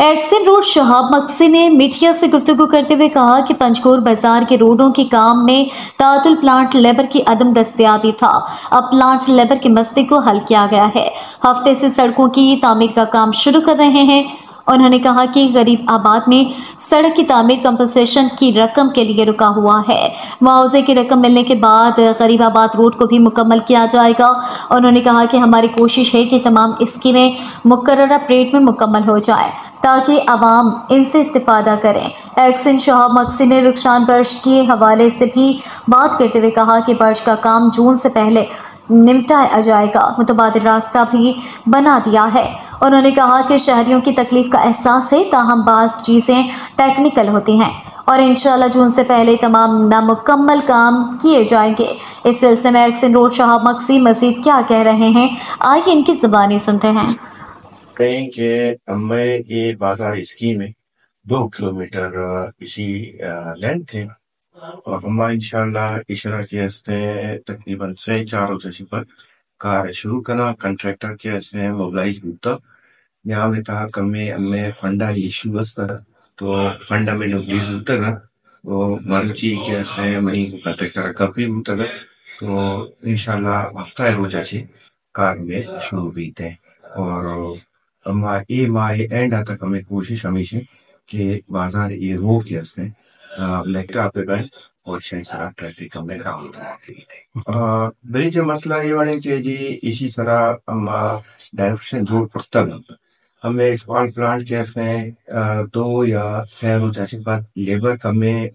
एक्सिन road Shahab Maksi ने मीठिया से गुफ्तु करते हुए कहा कि पंचकोर बाज़ार के रोडों के काम में तातुल प्लांट लेबर की अदम दस्तियाबी था। अब प्लांट लेबर के मस्ती को हल किया गया है। हफ़्ते से सड़कों की तामीर का काम शुरू कर रहे हैं उन्होंने कहा कि गरीब आबाद में सड़क की तामीर कंपनसेशन की रकम के लिए रुका हुआ है। मुआवजे की रकम मिलने के बाद गरीब आबाद रोड को भी मुकम्मल किया जाएगा। उन्होंने कहा कि हमारी कोशिश है कि तमाम स्कीमें मुकर रेट में मुकम्मल हो जाए, ताकि आवाम इनसे इस्तेफादा करें। एक्सिन शाह मक्सी ने रुखसान बर्श के हवाले से भी बात करते हुए कहा कि बर्श का काम जून से पहले निपटाया जाएगा। मुतबाद रास्ता भी बना दिया है। उन्होंने कहा कि शहरियों की तकलीफ़ का एहसास है, ताहम बाज़ चीज़ें टेक्निकल होती हैं और इन जून से पहले तमाम नामुकम्मल काम किए जाएँगे। इस सिलसिले में एक्सिन रोड शाह मक्सी मजीद क्या कह रहे हैं, आइए इनकी जबानी सुनते हैं। कहें कि मैं ये बाज़ार स्कीम है दो किलोमीटर इसी लेंथ है Ormai inşallah iştirak este तकरीबन से चार जैसी पर कार्य शुरू करना। कंट्रैक्टर के ऐसे मोबिलाइज होता यहाँ में था कमे हमें फंडा इशू बसता तो फंडा में नोबिलाइज होता था। तो मर्ची के ऐसे मनी कंट्रैक्टर होता था। तो इंशाल्लाह हफ़्ता है रोजा छे कार में शुरू भी थे और अम्मा ये माए एंड आता हमें कोशिश हमेशा कि बाज़ार ये रोक के ऐसे लैपटॉप पे गए और शनि सारा ट्रैफ़िक हम बैकग्राउंड बड़ी जो मसला ये बने कि जी, इसी तरह हम डायरेक्शन जोड़ पड़ता हमें स्मॉल प्लांट के हैं दो या शहर जैसे बात, लेबर कमें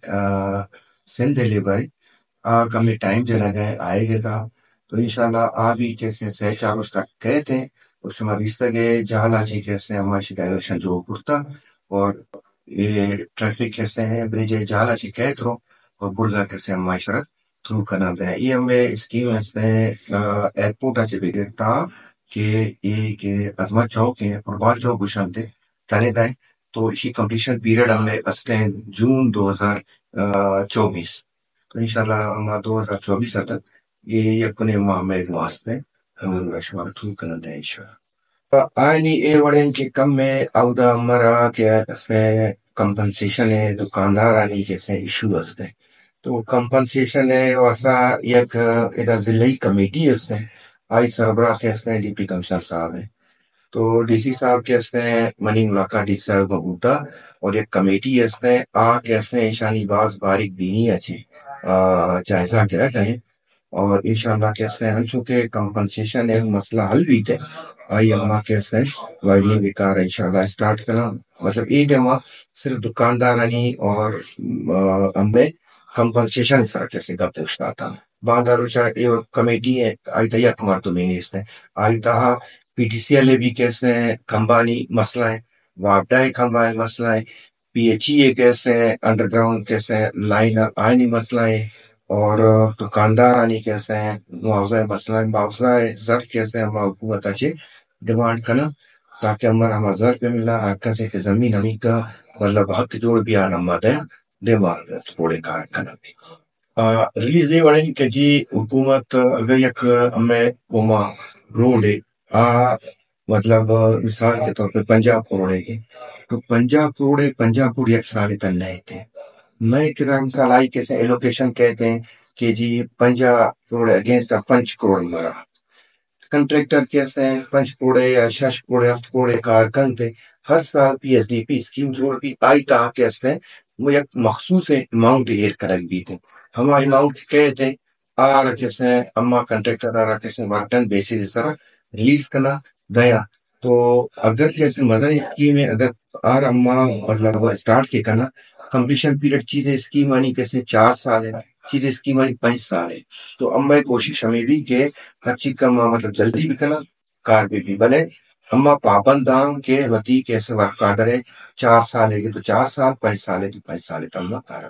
सिंध लेबर कमें टाइम चला गए आएगा था। तो इंशाल्लाह आ भी कैसे सह चार तक कहते हैं उस समय इस तरह जहाला जी कैसे हमारी डायरेक्शन जो पड़ता, और ट्रैफ़िक कैसे हैं? ब्रिज जाला शिकायत रो और बुर्जा कैसे हम माशरा थ्रू करना दे ये हमें स्कीम ऐसे एयरपोर्ट अच्छे बिगड़ था कि ये के अजमा चौक है कुर्बान चौक गुशान थे ताने दाए तो इसी कंप्लीशन पीरियड हमें असते जून 2024 तो इंशाल्लाह हम 2024 तक ये यकुने माह में वास्ते, हम रशवार थ्रू करना दे इंशाल्लाह। आनी ए वड़ेन के कम में आउदा मरा के इसमें कंपनसेशन है दुकानदार आनी कैसे इशू हस्ते तो कंपनसेशन है वैसा एक इधर ज़िले कमेटी है उसने आई सरबरा के इसने डीपी कमिश्नर साहब है। तो डीसी साहब के इसने मनी मुलाकात डी साहब बबूटा और एक कमेटी है इसने आ के इसने ईशानी बाज बारीक बीनी अच्छे जायजा क्या कहें और इंशाल्लाह कैसे हम चूँकि कंपनसेशन है मसला हल भी थे, आई अम्मा कैसे वाइडनिंग विकार, इंशाल्लाह स्टार्ट करा। मतलब एक अम्मा सिर्फ़ दुकानदार नहीं और हमें कंपनसेशन कैसे का पूछता था। बादारू ये कमेटी है आई तैयार कुमार तो नहीं इसने आई तहा पीटीसीएल भी कैसे हैं, खंबानी मसला है, वापडा है मसला है पीएचई एक कैसे अंडरग्राउंड कैसे हैं लाइन आनी मसला है और दुकानदार आनी कैसे हैं? मुआवजा मसला मुआवजा जर कैसे हम हुकूमत अच्छे डिमांड करना, ताकि हमारा हमारा जर पे मिला हक से कि ज़मीन, हमी का मतलब हक जोड़ भी आना मत है, डिमांड थोड़े कार करना रिलीज़ ये बने कि जी हुकूमत, अगर एक हमें उमा रोड है, आ मतलब मिसाल के तौर पे पंजाब करोड़ है तो पंजाब करोड़ है पंजाब करोड़ एक साल तक नए थे। मैं किराम सलाई के से एलोकेशन कहते हैं कि जी पंजा करोड़ अगेंस्ट पंच करोड़ मरा। कंट्रेक्टर कैसे हैं, पंच करोड़े या शश करोड़े हफ्त करोड़े कारकन थे। हर साल P S D P scheme जोड़ भी आई ता कैसे हैं, वो एक मखसूस अमाउंट हेर कर दी थे। हम अमाउंट कहते हैं, आ रखे से अम्मा कंट्रेक्टर आ रखे से वर्टन बेसिस तरह रिलीज़ करना दया। तो अगर जैसे मदर स्कीम है अगर आर अम्मा मतलब स्टार्ट के करना कंप्लीशन पीरियड चीज़ स्कीम आनी कैसे चार साल है, चीज़ स्कीम आनी पाँच साल है। तो अम्मा कोशिश हमें भी के हर चीज़ का मतलब जल्दी भी करना कार पे भी बने। अम्मा पापन दाम के, वती कैसे वर्क कार्डर है, चार साल है तो चार साल, पाँच साल है तो पाँच साल है तो अम्मा कार